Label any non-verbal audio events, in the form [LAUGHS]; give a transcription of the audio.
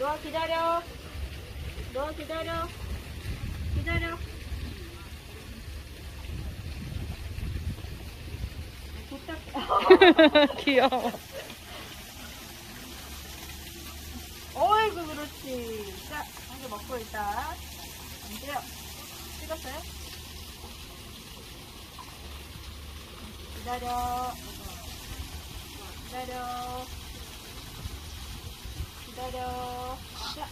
노아 기다려. 노아 기다려. 기다려. [LAUGHS] 귀여워. 어이구, 그렇지. 자, 한개 먹고 일단. 앉아요. 찍었어요? 기다려. 기다려. 기다려. 자,